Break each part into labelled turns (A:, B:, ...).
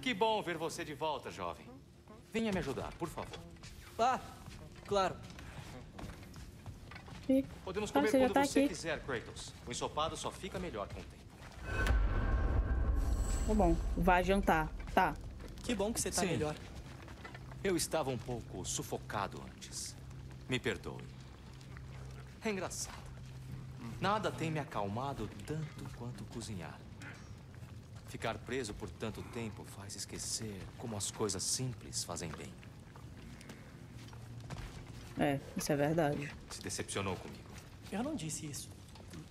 A: Que bom ver você de volta, jovem. Venha me ajudar, por favor.
B: Ah, claro.
A: Podemos
C: Ah,
A: comer
C: você
A: quando
C: tá
A: você
C: aqui.
A: quiser, Kratos. O ensopado só fica melhor com o tempo.
C: Tá bom. Vai jantar. Tá.
B: Que bom que você tá
A: Sim.
B: melhor.
A: Eu estava um pouco sufocado antes. Me perdoe. É engraçado. Nada tem me acalmado tanto quanto cozinhar. Ficar preso por tanto tempo faz esquecer como as coisas simples fazem bem.
C: É, isso é verdade.
A: Se decepcionou comigo.
B: Eu não disse isso.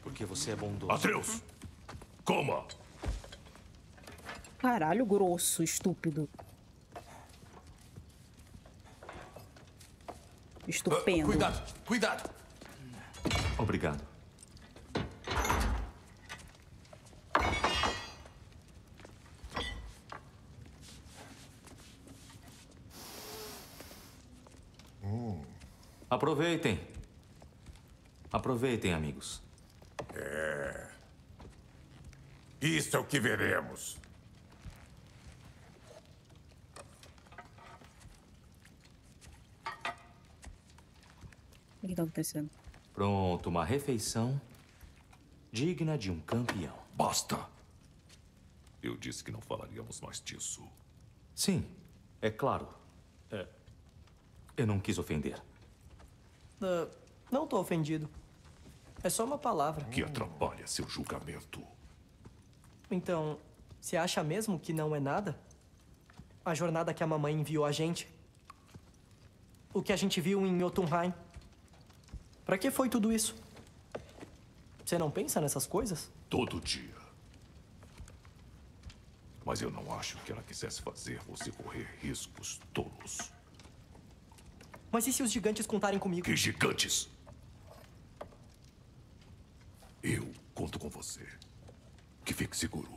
A: Porque você é bondoso.
D: Atreus! Coma!
C: Caralho, grosso, estúpido. Estupendo.
E: Cuidado, cuidado.
A: Obrigado. Aproveitem. Aproveitem, amigos.
D: Isso é o que veremos.
C: O que tá acontecendo?
A: Pronto, uma refeição digna de um campeão.
D: Basta! Eu disse que não falaríamos mais disso.
A: Sim, é claro. É. Eu não quis ofender.
B: Ah, não tô ofendido. É só uma palavra.
D: Que atrapalha seu julgamento.
B: Então, você acha mesmo que não é nada? A jornada que a mamãe enviou a gente? O que a gente viu em Jotunheim? Pra que foi tudo isso? Você não pensa nessas coisas?
D: Todo dia. Mas eu não acho que ela quisesse fazer você correr riscos tolos.
B: Mas e se os gigantes contarem comigo?
D: Que gigantes! Eu conto com você. Que fique seguro.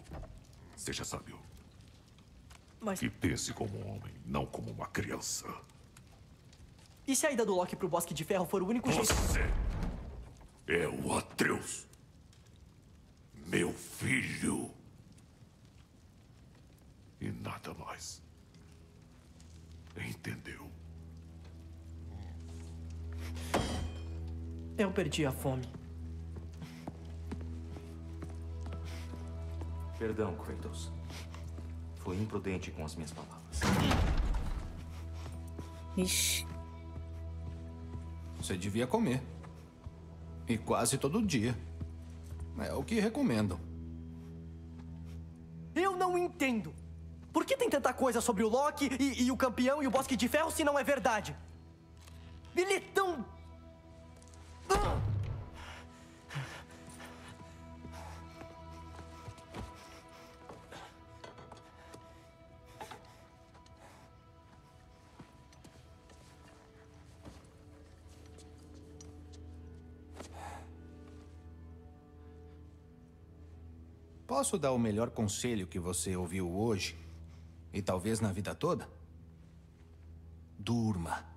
D: Seja sábio.
B: Mas
D: E pense como um homem, não como uma criança.
B: e se a ida do Loki pro Bosque de Ferro for o único jeito?
D: Você é o Atreus. Meu filho. E nada mais. Entendeu?
B: Eu perdi a fome.
A: Perdão, Kratos. Fui imprudente com as minhas palavras.
C: Ixi.
E: Você devia comer. E quase todo dia. É o que recomendam.
B: Eu não entendo. Por que tem tanta coisa sobre o Loki e, e o campeão e o Bosque de Ferro se não é verdade? Ele é tão.
E: Posso dar o melhor conselho que você ouviu hoje? E talvez na vida toda? Durma.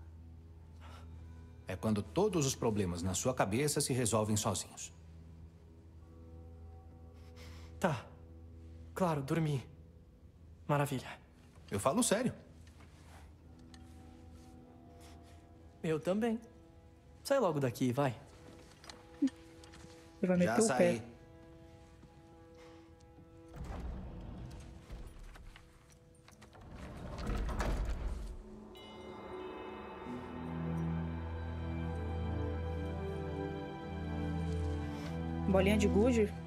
E: É quando todos os problemas na sua cabeça se resolvem sozinhos.
B: Tá. Claro, dormi. Maravilha.
E: Eu falo sério.
B: Eu também. Sai logo daqui, vai.
E: Já
C: meter o
E: saí.
C: pé. Bolinha de gude?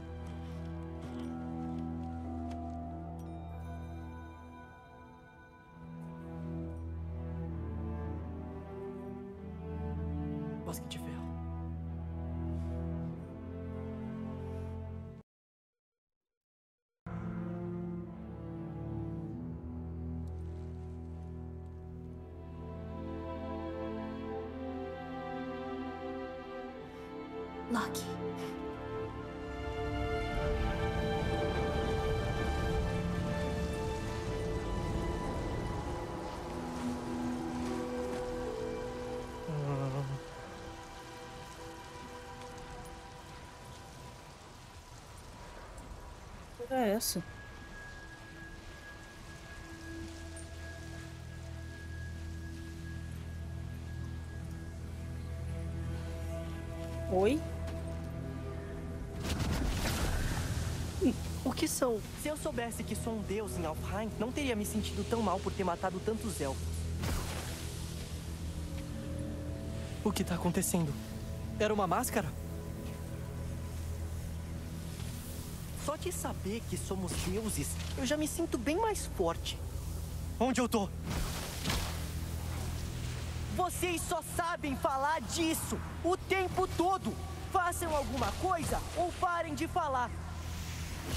C: porra é essa? Oi?
B: O que são? Se eu soubesse que sou um deus em Alfheim, não teria me sentido tão mal por ter matado tantos elfos. O que está acontecendo? Era uma máscara? De saber que somos deuses, eu já me sinto bem mais forte. Onde eu tô? Vocês só sabem falar disso o tempo todo. Façam alguma coisa ou parem de falar.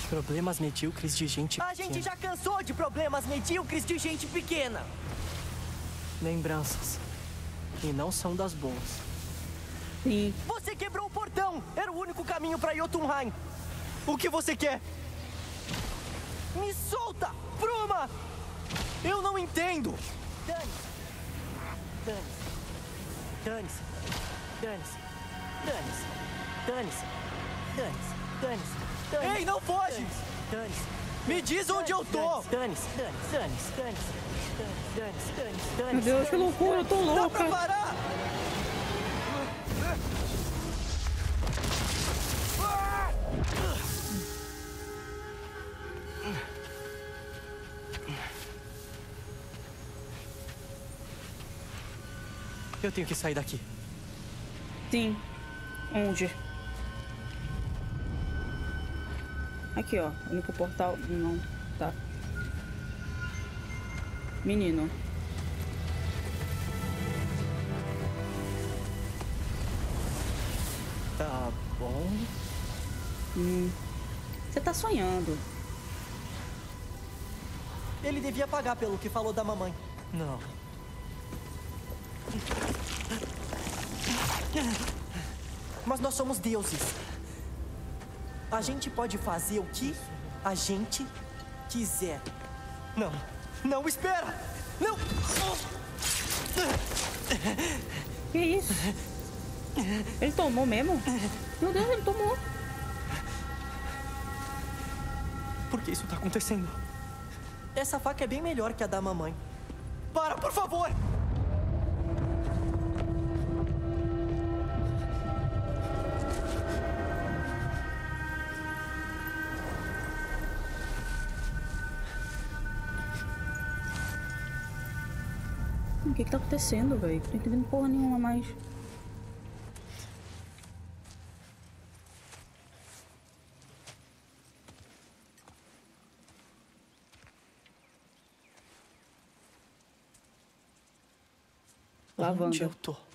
B: Problemas medíocres de gente A gente já cansou de problemas medíocres de gente pequena. Lembranças. E não são das boas.
C: Sim.
B: Você quebrou o portão! Era o único caminho pra Jotunheim! O que você quer? Me solta! Bruma! Eu não entendo! Dane-se! Dane-se! Dane-se! Dane-se! Dane-se! Dane-se! Dane-se! Dane-se! Dane-se! Ei, não foge! Dane-se! Me diz onde eu tô! Dane-se! Dane-se! Dane-se! Dane-se! Dane-se!
C: Meu Deus, que loucura, eu tô
B: Dá pra
C: louca.
B: parar! Eu tenho que sair daqui.
C: Sim. Onde? Aqui, ó. Único portal. Não. Tá. Menino.
B: Tá bom.
C: Você tá sonhando.
B: Ele devia pagar pelo que falou da mamãe. Não. Mas nós somos deuses. A gente pode fazer o que a gente quiser. Não. Não, espera! Não!
C: Que isso? Ele tomou mesmo? Meu Deus, ele tomou.
B: Por que isso tá acontecendo? Essa faca é bem melhor que a da mamãe. Para, por favor!
C: O que que tá acontecendo, velho? Não tô entendendo porra nenhuma mais.
B: Onde
C: Lavanda.
B: eu tô?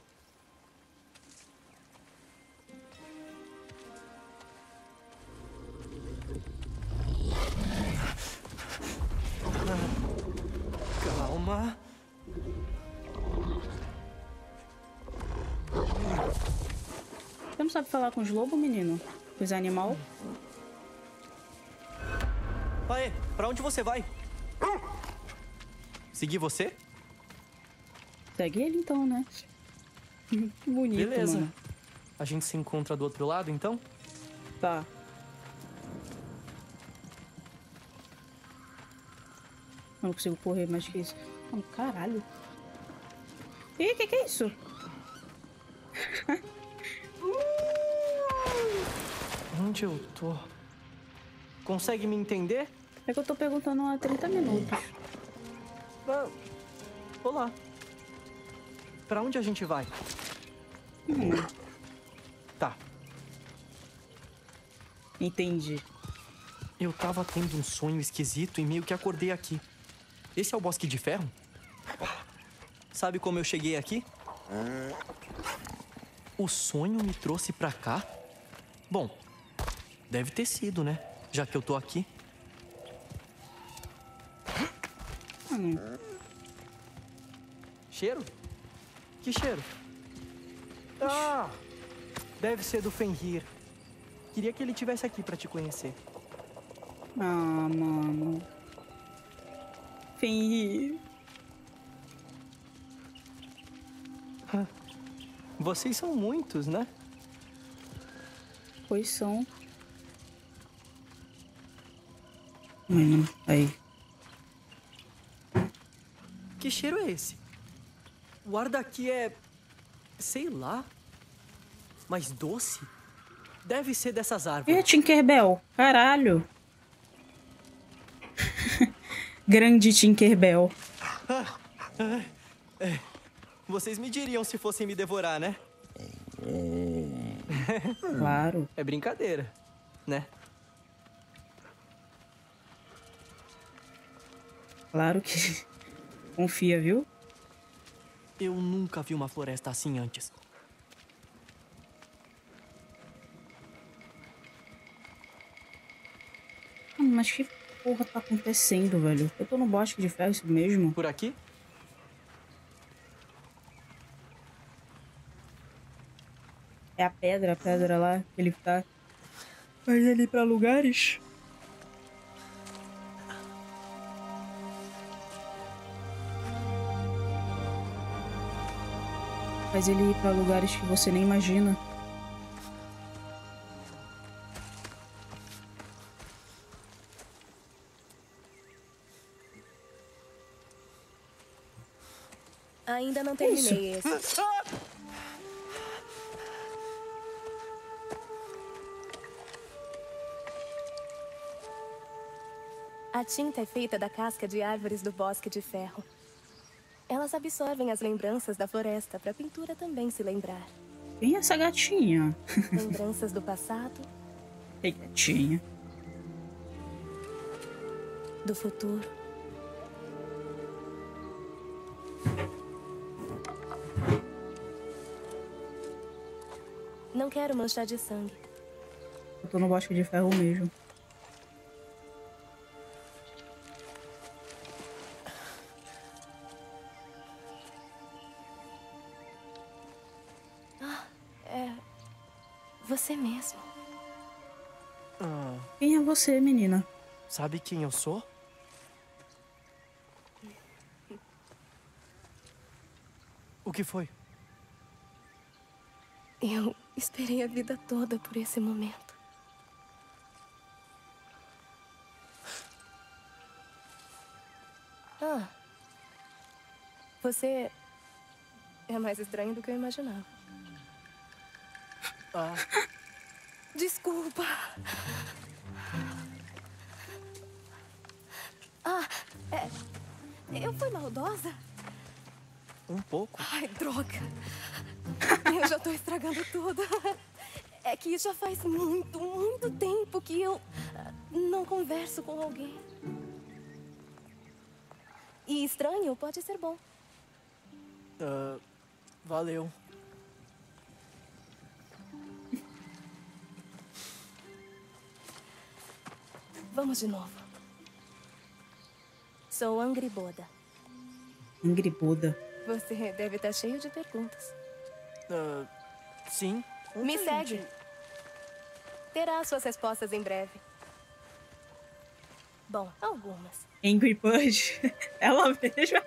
C: Falar com os lobos, menino? Com os animal?
B: Aê, pra onde você vai? Seguir você?
C: Segue ele então, né? Que bonito,
B: Beleza.
C: mano.
B: A gente se encontra do outro lado, então?
C: Tá. Eu não consigo correr mais que isso. Oh, caralho. Ih, que que é isso?
B: Onde eu tô? Consegue me entender?
C: É que eu tô perguntando há 30 minutos.
B: Ah, olá. Pra onde a gente vai?
C: Hum,
B: Tá.
C: entendi.
B: Eu tava tendo um sonho esquisito e meio que acordei aqui. Esse é o Bosque de Ferro? Sabe como eu cheguei aqui? O sonho me trouxe pra cá? Bom, deve ter sido, né? Já que eu tô aqui. Cheiro? Que cheiro? Ah! Deve ser do Fenrir. Queria que ele tivesse aqui pra te conhecer.
C: Ah, mano. Fenrir.
B: Vocês são muitos, né?
C: Pois são. Hum, aí.
B: Que cheiro é esse? O ar daqui é. sei lá. Mais doce? Deve ser dessas
C: Ih,
B: árvores.
C: Tinkerbell. Caralho. Grande Tinkerbell.
B: Vocês me diriam se fossem me devorar, né?
C: Claro.
B: É brincadeira, né?
C: Claro que. Confia, viu?
B: Eu nunca vi uma floresta assim antes.
C: Mano, mas que porra tá acontecendo, velho? Eu tô no bosque de ferro, isso mesmo?
B: Por aqui?
C: É a pedra, a pedra lá que ele tá. Faz ele pra lugares. Faz ele ir pra lugares que você nem imagina.
F: Ainda não terminei esse. A tinta é feita da casca de árvores do bosque de ferro. Elas absorvem as lembranças da floresta para a pintura também se lembrar.
C: É essa gatinha?
F: Lembranças do passado,
C: Ei, gatinha.
F: do futuro. Não quero manchar de sangue.
C: Eu tô no bosque de ferro mesmo.
F: Você,
C: menina?
B: sabe quem eu sou? O que foi?
F: Eu esperei a vida toda por esse momento. Ah. Você é mais estranho do que eu imaginava.
B: Ah,
F: Desculpa. Eu fui maldosa?
B: um pouco.
F: Ai, droga. Eu já tô estragando tudo. É que já faz muito, muito tempo que eu não converso com alguém. E estranho pode ser bom.
B: Ah, valeu.
F: Vamos de novo. Sou Angry Boda.
C: Ingrid Buda.
F: Você deve estar cheio de perguntas.
B: Ah, sim.
F: Me segue.
B: gente-
F: Terá suas respostas em breve. Bom, algumas.
C: Angry Bird. Ela mesma.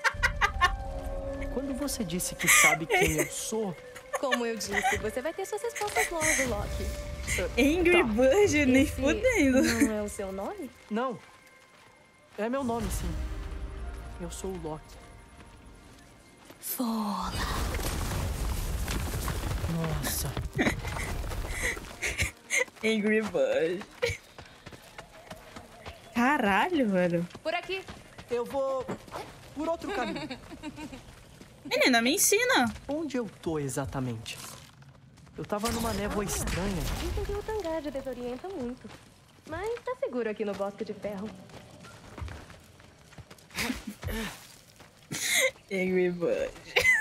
B: Quando você disse que sabe quem eu sou,
F: Como eu disse, você vai ter suas respostas logo, Loki.
C: Angry
B: Tá.
C: Bird, nem
F: Esse
C: fudendo.
F: Não é o seu nome?
B: não. É meu nome, sim. Eu sou o Loki.
F: Fola.
B: Nossa.
C: Angry Bird. Caralho, velho.
F: Por aqui.
B: Eu vou por outro caminho.
C: Menina, me ensina.
B: Onde eu tô exatamente? Eu tava numa névoa estranha.
F: Dizem que o Tangard desorienta muito. Mas tá seguro aqui no Bosque de Ferro.
C: Angry Bird.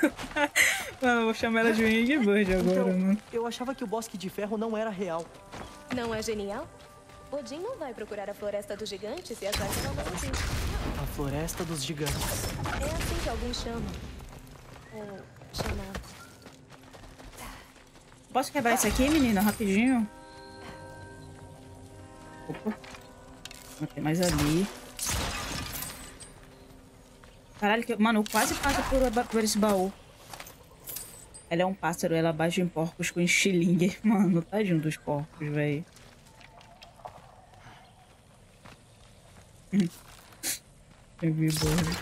C: Mano, eu vou chamar ela de Angry Bird agora,
B: Então,
C: mano.
B: eu achava que o Bosque de Ferro não era real.
F: Não é genial? Odin não vai procurar a Floresta dos Gigantes e achar que não vai existe.
B: A Floresta dos Gigantes.
F: É assim que alguns chamam. Ou chamavam.
C: Posso quebrar isso aqui, menina, rapidinho? Opa. Não tem mais ali. Caralho, que... mano, eu quase passo por, por esse baú. Ela é um pássaro, ela bate em porcos com estilingue. Mano, tadinho dos porcos, velho. Angry Bird.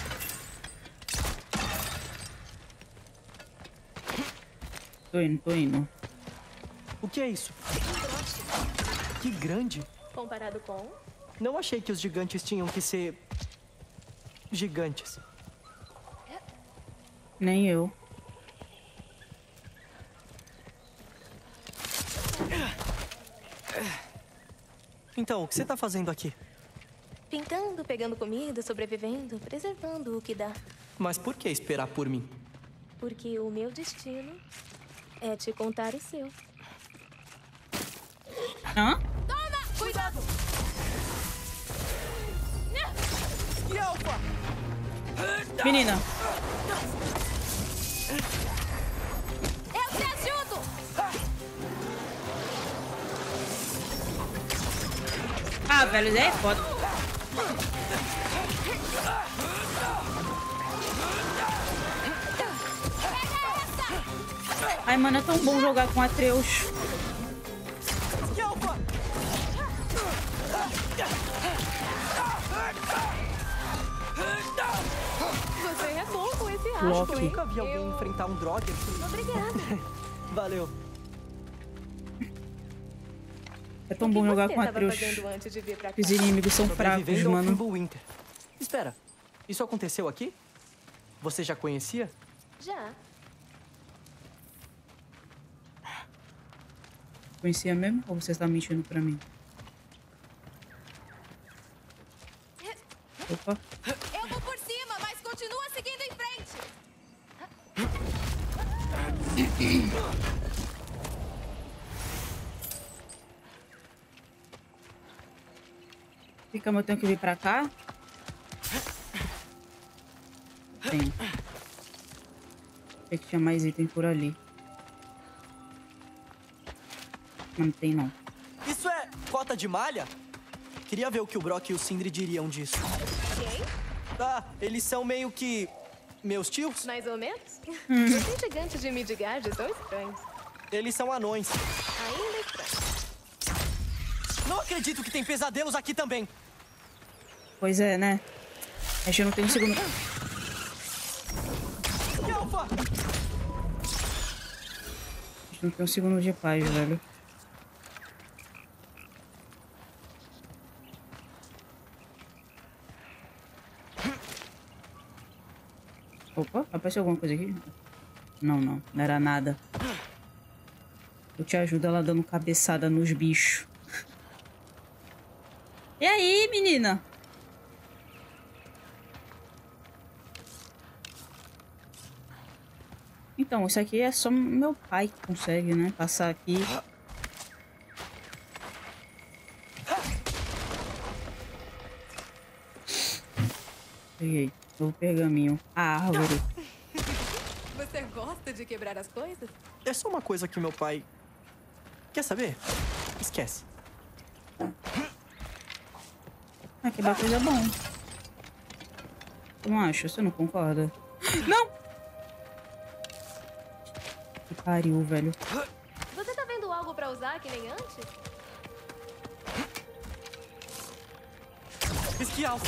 C: Tô indo, tô indo.
B: O que é isso? Que grande.
F: Comparado com.
B: Não achei que os gigantes tinham que ser. gigantes.
C: Nem eu.
B: Então, o que você tá fazendo aqui?
F: Pintando, pegando comida, sobrevivendo, preservando o que dá.
B: Mas por que esperar por mim?
F: Porque o meu destino é te contar o seu.
C: Hã?
F: Toma! Cuidado!
C: Menina. Ah, velho, é foda. Ai, mano, é tão bom jogar com Atreus.
F: Você é bom com esse asco.
B: Eu nunca vi alguém
F: Eu-
B: enfrentar um Drogger. que-
F: Obrigada.
B: Valeu.
C: É tão bom jogar com
F: pra cá?
C: Os inimigos são fracos, mano.
B: Fimbulwinter. Espera, isso aconteceu aqui? Você já conhecia?
F: Já.
C: Conhecia mesmo? Ou você está mentindo pra mim? Opa.
F: Eu vou por cima, mas continua seguindo em frente.
C: Fica, mas eu tenho que vir pra cá? Tem. Tem que tinha mais item por ali. Não tem não.
B: Isso é cota de malha? Queria ver o que o Brock e o Sindri diriam disso.
F: Quem?
B: Ah, eles são meio que. meus tios?
F: Mais ou menos? Os gigantes de Midgard são estranhos.
B: Eles são anões.
F: Ainda estranhos.
B: Não acredito que tem pesadelos aqui também.
C: Pois é, né? A gente não tem um segundo. A gente não tem um segundo de paz, velho. Opa, apareceu alguma coisa aqui? Não, não, não era nada. Eu te ajudo ela dando cabeçada nos bichos. E aí, menina? Então, isso aqui é só meu pai que consegue, né? Passar aqui. Peguei. Novo pergaminho. A árvore.
F: Você gosta de quebrar as coisas?
B: É só uma coisa que meu pai. Quer saber? Esquece.
C: Ah, quebrar coisa é bom. Não acha? Você não concorda? Não! Pariu, velho.
F: Você tá vendo algo pra usar que nem antes?
B: Esqui alfa!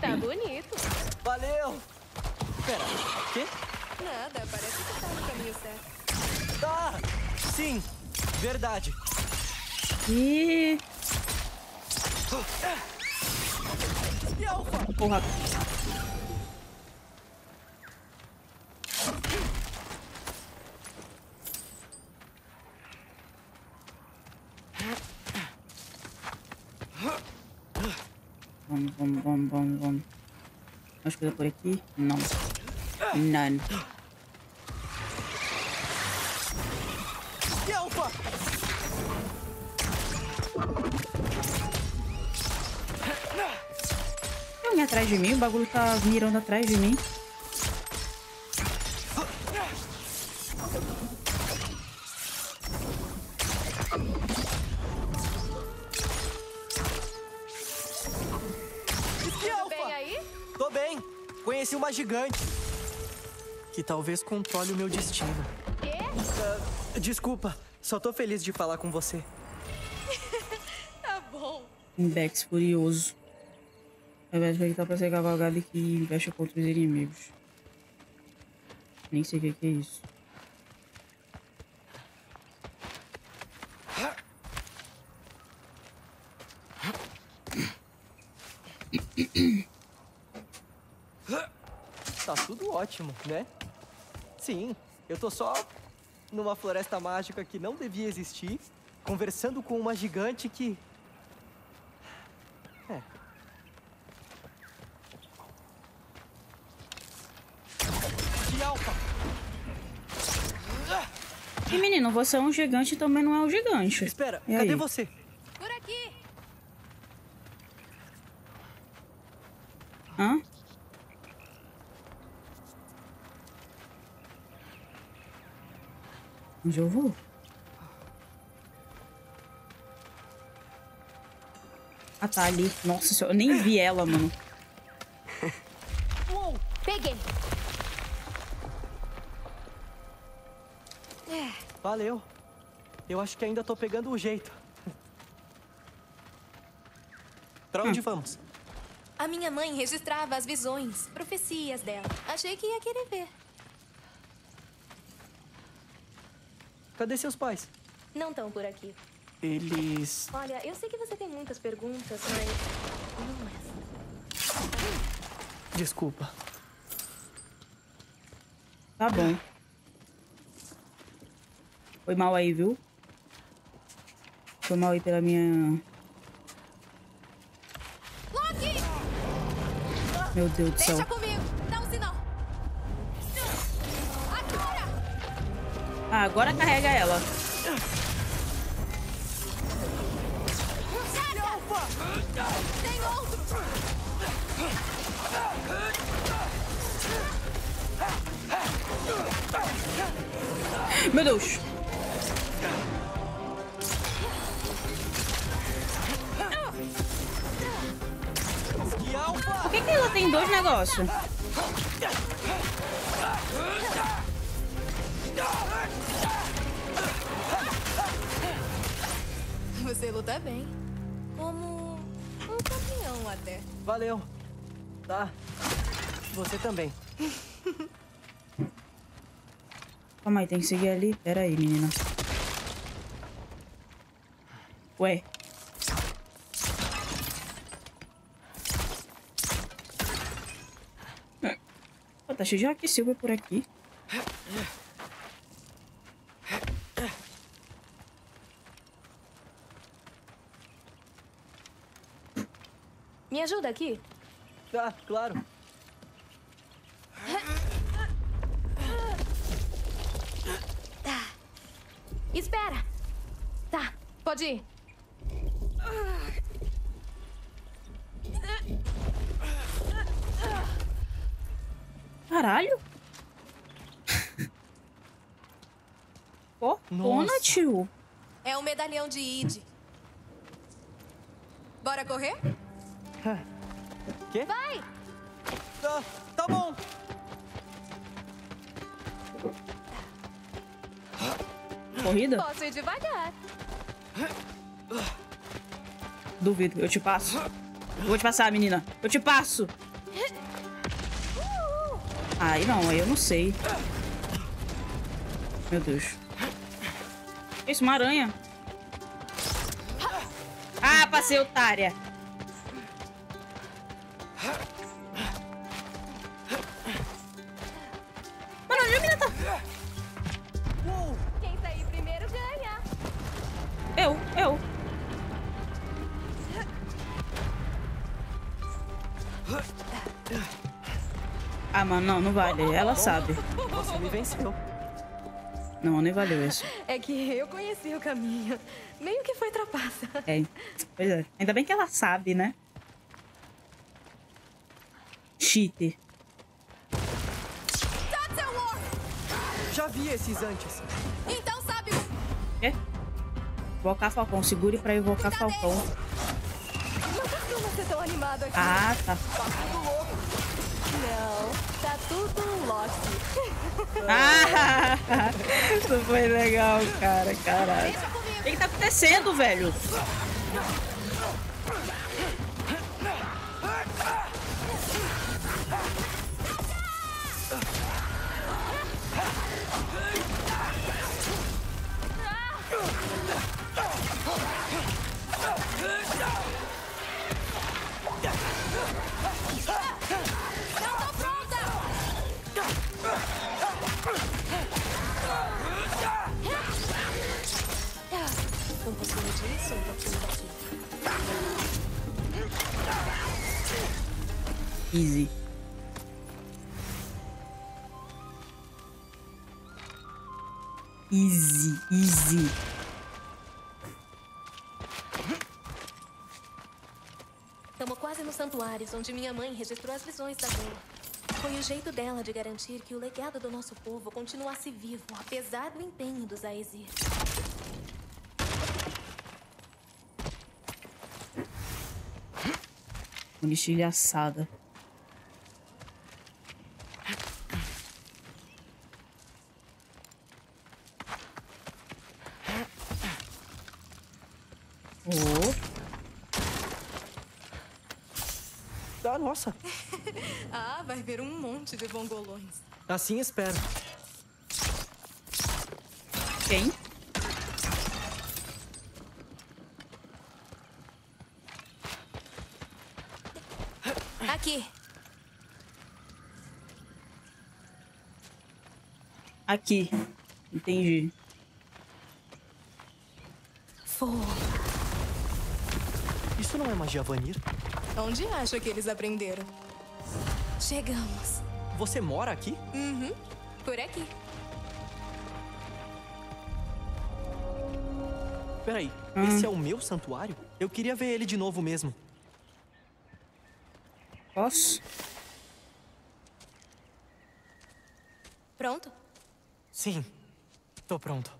F: Tá bonito.
B: Valeu! Pera, quê?
F: Nada, parece que tá no caminho certo.
B: Ah! Sim! Verdade!
C: Ih,
B: E alfa!
C: porra. Vamos, vamos, vamos, vamos, vamos. Mais coisa por aqui? Não. None. Tem alguém atrás de mim? O bagulho tá mirando atrás de mim.
B: gigante que talvez controle o meu destino.
F: Quê?
B: Uh, desculpa, só tô feliz de falar com você.
F: tá bom.
C: Bex furioso. A verdade vai tá pra ser e que fecha contra os inimigos. Nem sei o que, que é isso.
B: Tá tudo ótimo, né? Sim, eu tô só numa floresta mágica que não devia existir, conversando com uma gigante que. É. De alfa!
C: E menino, você é um gigante e também não é um gigante.
B: Espera,
C: E
B: cadê
C: aí?
B: você?
F: Por aqui!
C: Hã? Onde eu vou? Ah, tá ali. Nossa senhora, eu nem vi ela, mano.
B: Uou!
F: Peguei!
B: Valeu. Eu acho que ainda tô pegando o jeito. Pra onde vamos?
F: A minha mãe registrava as visões, profecias dela. Achei que ia querer ver.
B: Cadê seus pais?
F: Não estão por aqui.
B: Eles.
F: Olha, eu sei que você tem muitas perguntas, mas. Não essa.
B: Desculpa.
C: Tá bom. Foi mal aí, viu? Foi mal aí pela minha.
F: Loki!
C: Meu Deus do céu. Ah, agora carrega ela.
F: Tem outro!
C: Meu Deus. Por que, que ela tem dois negócios?
F: Luta bem. Como um campeão até.
B: Valeu. Tá. Você também.
C: Calma aí, tem que seguir ali. Pera aí, menina. Ué. Pô, tá cheio de Silver por aqui.
F: Me ajuda aqui?
B: Tá, claro.
F: Espera! Tá, pode ir.
C: Caralho. Pô, Pona,
B: Nossa.
C: tio.
F: É um medalhão de Id. Bora correr?
B: Quê?
F: Vai!
B: Tá, tá bom.
C: Corrida?
F: Posso ir devagar.
C: Duvido, eu te passo. Eu vou te passar, menina. Eu te passo. Aí não, aí eu não sei. Meu Deus. Isso, uma aranha. Ah, passei, otária. Mano, não, não vale. Ela sabe.
B: Você me venceu.
C: Não, nem valeu isso.
F: É que eu conheci o caminho. Meio que foi trapaça.
C: É. Pois é. Ainda bem que ela sabe, né? Cheater.
B: Já vi esses antes.
F: Então sabe.
C: Quê? Invocar Falcão. Segure pra invocar Falcão.
F: Não tão animado aqui.
C: Ah, tá.
F: Não, tá tudo Loki.
C: Ah! Isso foi legal, cara. Caralho. O que, que tá acontecendo, velho? Easy. Easy, easy.
F: Estamos quase nos santuários onde minha mãe registrou as visões da Gula. Foi o jeito dela de garantir que o legado do nosso povo continuasse vivo, apesar do empenho dos Aesir.
C: Uma estilhaçada. Oh,
B: Ah, nossa.
F: Ah, vai ver um monte de bongolões.
B: Assim espero.
C: quem?
F: Aqui.
C: Aqui. Entendi.
B: Isso não é magia Vanir?
F: Onde acha que eles aprenderam? Chegamos.
B: Você mora aqui?
F: Uhum. Por aqui.
B: Peraí, esse é o meu santuário? Eu queria ver ele de novo mesmo.
C: Posso?
F: Pronto?
B: Sim, tô pronto.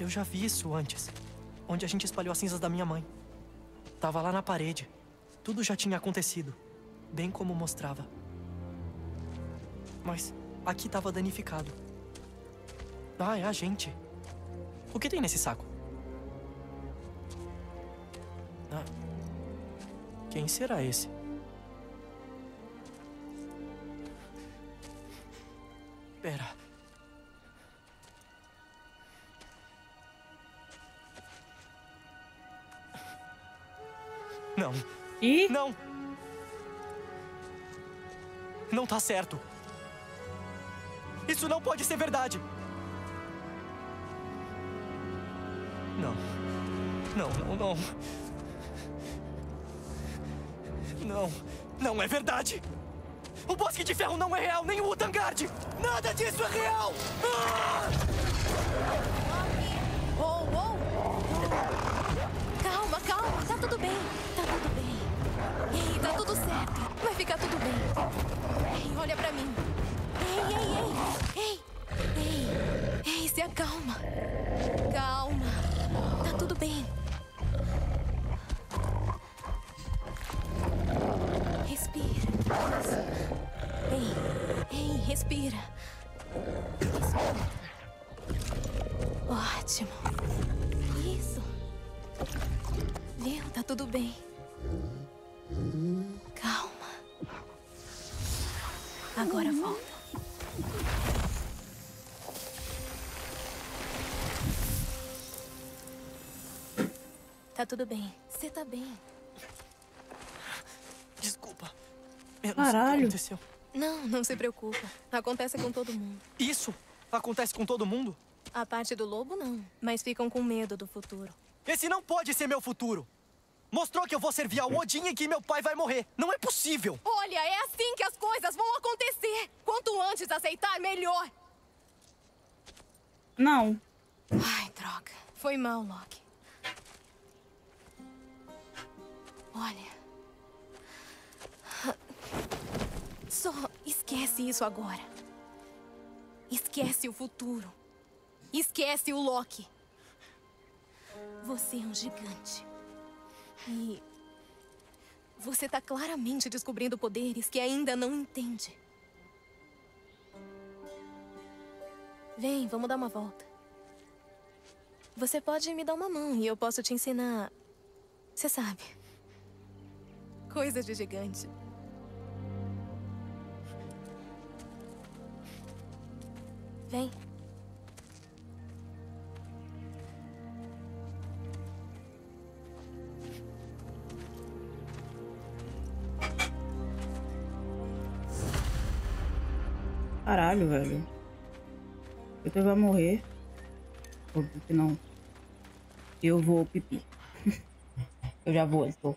B: Eu já vi isso antes. Onde a gente espalhou as cinzas da minha mãe. Tava lá na parede. Tudo já tinha acontecido. Bem como mostrava. Mas aqui tava danificado. Ah, é a gente. O que tem nesse saco? Ah, quem será esse? Pera. Não,
C: Ih,
B: não! Não tá certo. Isso não pode ser verdade. Não, não, não. Não, não é verdade. O Bosque de Ferro não é real, nem o Utangard. Nada disso é real. Ah!
F: Oh, oh! Calma, calma. Tá tudo bem. Tá tudo bem. Ei, tá tudo certo. Vai ficar tudo bem. Ei, olha pra mim. Ei, ei, ei. Ei, ei. Ei, se acalma. Calma. Tá tudo bem. Respira. Respira. Ótimo. Isso. Viu? Tá tudo bem. Calma. Agora volta. Tá tudo bem. Você tá bem.
B: Desculpa. Eu não sei o que
C: Caralho.
B: aconteceu.
F: Não, não se preocupa. Acontece com todo mundo.
B: Isso acontece com todo mundo?
F: A parte do lobo, não. Mas ficam com medo do futuro.
B: Esse não pode ser meu futuro. Mostrou que eu vou servir ao Odin e que meu pai vai morrer. Não é possível.
F: Olha, é assim que as coisas vão acontecer. Quanto antes aceitar, melhor.
C: não.
F: Ai, droga. Foi mal, Loki. Olha. Só esquece isso agora. Esquece o futuro. Esquece o Loki. Você é um gigante. E. Você tá claramente descobrindo poderes que ainda não entende. Vem, vamos dar uma volta. Você pode me dar uma mão e eu posso te ensinar. Você sabe. Coisas de gigante. Vem.
C: Caralho, velho. Eu vai morrer. Óbvio que não. Eu vou pipi. eu já vou, estou.